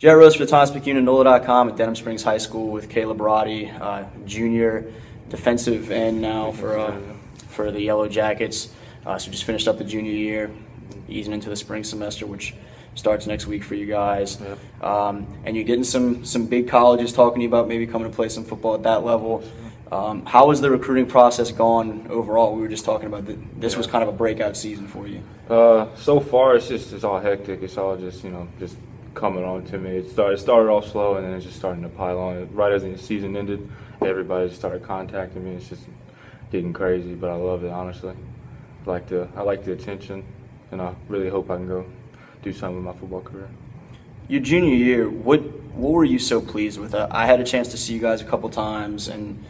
Jared Rose for the Times Picayune NOLA.com at Denham Springs High School with Caleb Roddy, uh, junior defensive end now for uh, for the Yellow Jackets. Uh, so just finished up the junior year, easing into the spring semester, which starts next week for you guys. Yep. Um, and you're getting some some big colleges talking to you about maybe coming to play some football at that level. Um, how has the recruiting process gone overall? We were just talking about that. This was kind of a breakout season for you. Uh, so far, it's just it's all hectic. It's all just you know just coming on to me. It started it started off slow, and then it's just starting to pile on. Right as the season ended, everybody just started contacting me. It's just getting crazy, but I love it honestly. I like the I like the attention, and I really hope I can go do something with my football career. Your junior year, what what were you so pleased with? I had a chance to see you guys a couple times, and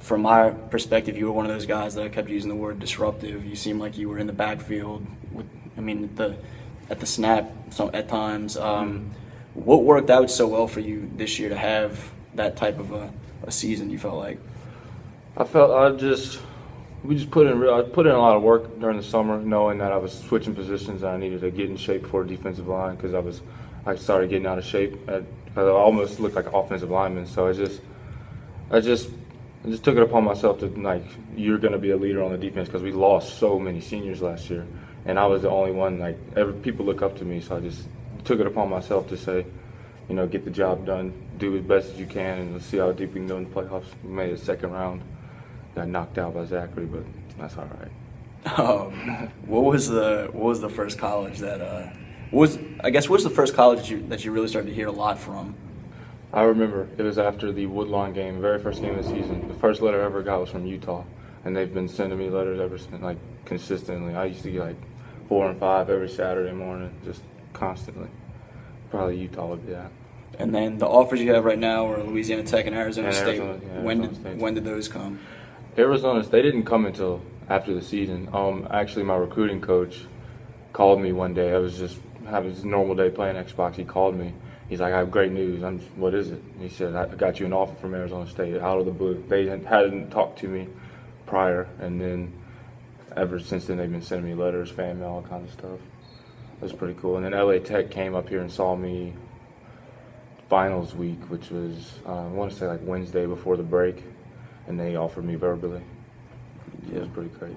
from my perspective, you were one of those guys that I kept using the word disruptive. You seemed like you were in the backfield. With, I mean, the at the snap so, at times. Um, what worked out so well for you this year to have that type of a, a season? You felt like. I felt I just we just put in real I put in a lot of work during the summer, knowing that I was switching positions and I needed to get in shape for defensive line because I was I started getting out of shape. I almost looked like an offensive lineman, so I just I just I just took it upon myself to like you're going to be a leader on the defense because we lost so many seniors last year, and I was the only one like every, people look up to me, so I just took it upon myself to say, you know, get the job done, do as best as you can, and let's see how deep we can go in the playoffs. We made it second round got knocked out by Zachary, but that's all right. Um, what was the what was the first college that uh, was I guess what was the first college that you that you really started to hear a lot from? I remember it was after the Woodlawn game, very first game of the season. The first letter I ever got was from Utah, and they've been sending me letters ever since, like consistently. I used to get like four and five every Saturday morning, just constantly. Probably Utah would be that. And then the offers you have right now are Louisiana Tech and Arizona And State. Arizona, yeah, when Arizona did State. when did those come? Arizona, they didn't come until after the season. Um, actually, my recruiting coach called me one day. I was just having a normal day playing Xbox. He called me. He's like, "I have great news." I'm, "What is it?" He said, "I got you an offer from Arizona State out of the blue." They hadn't talked to me prior, and then ever since then they've been sending me letters, fan mail, all kinds of stuff. It was pretty cool. And then LA Tech came up here and saw me finals week, which was uh, I want to say like Wednesday before the break, and they offered me verbally. It was pretty great.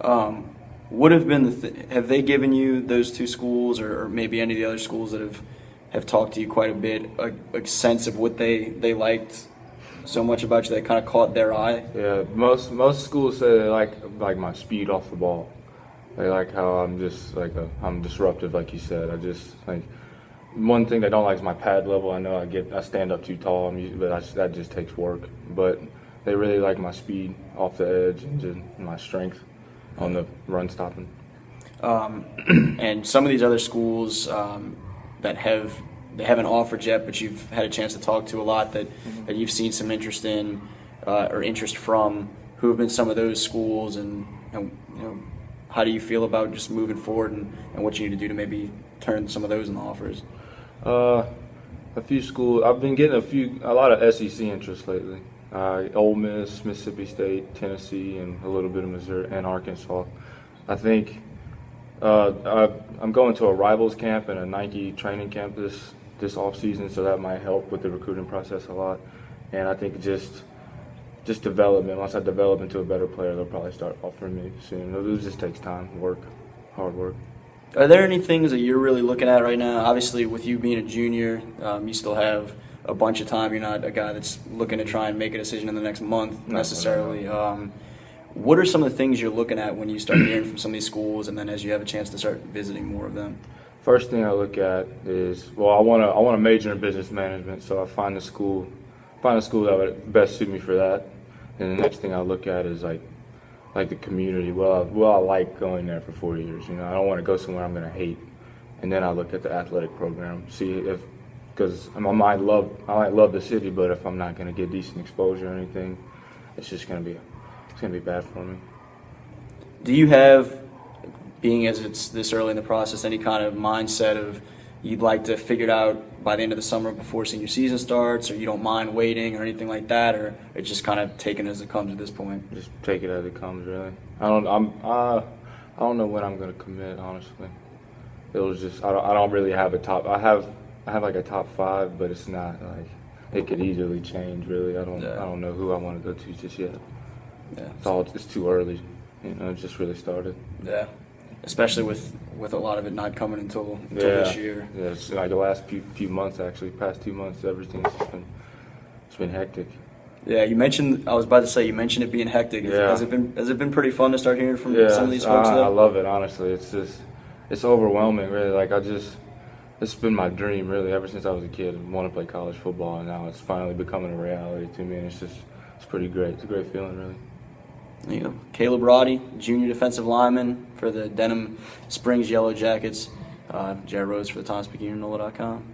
Um, what have been the th- have they given you those two schools or, or maybe any of the other schools that have have talked to you quite a bit a, a sense of what they they liked so much about you that kind of caught their eye? Yeah, most most schools say they like like my speed off the ball. They like how I'm just like a, I'm disruptive, like you said. I just like one thing they don't like is my pad level. I know I get I stand up too tall, I'm but I, that just takes work. But they really like my speed off the edge and just my strength on the run stopping. Um, and some of these other schools um, that have they haven't offered yet, but you've had a chance to talk to a lot that, that you've seen some interest in uh, or interest from. Who have been some of those schools, and, and you know, how do you feel about just moving forward and, and what you need to do to maybe turn some of those into offers? Uh, a few schools. I've been getting a few, a lot of SEC interest lately. Uh, Ole Miss, Mississippi State, Tennessee, and a little bit of Missouri and Arkansas. I think uh, I, I'm going to a rivals camp and a Nike training camp this this off season, so that might help with the recruiting process a lot. And I think just just development. Once I develop into a better player, they'll probably start offering me soon. It just takes time, work, hard work. Are there any things that you're really looking at right now? Obviously, with you being a junior, um, you still have a bunch of time. You're not a guy that's looking to try and make a decision in the next month No, necessarily. Um, what are some of the things you're looking at when you start hearing from some of these schools, and then as you have a chance to start visiting more of them? First thing I look at is well, I want to I want to major in business management, so I find a school find a school that would best suit me for that. And the next thing I look at is like like the community. Well, I, well, I like going there for four years. You know, I don't want to go somewhere I'm going to hate. And then I look at the athletic program, see if because I might love I might love the city, but if I'm not going to get decent exposure or anything, it's just going to be it's going to be bad for me. Do you have, being as it's this early in the process, any kind of mindset of you'd like to figure it out by the end of the summer before senior season starts, or you don't mind waiting or anything like that, or it's just kind of taken as it comes at this point? Just take it as it comes, really. I don't. I'm. Uh, I don't know when I'm going to commit. Honestly, it was just. I don't, I don't really have a top. I have I have like a top five, but it's not like it could easily change. Really, I don't Yeah. I don't know who I want to go to just yet. Yeah. It's all it's too early. You know, it just really started. Yeah. Especially with with a lot of it not coming until, until yeah, this year. yeah. It's like the last few few months actually, past two months, everything's just been it's been hectic. Yeah, you mentioned. I was about to say you mentioned it being hectic. Yeah. Has it been Has it been pretty fun to start hearing from Yeah, some of these folks? I, I love it. Honestly, it's just it's overwhelming. Really, like I just it's been my dream really ever since I was a kid. I want to play college football, and now it's finally becoming a reality to me. And it's just it's pretty great. It's a great feeling, really. You. Caleb Roddy, junior defensive lineman for the Denham Springs Yellow Jackets. Uh, Jared Rose for the Times Picayune NOLA.com.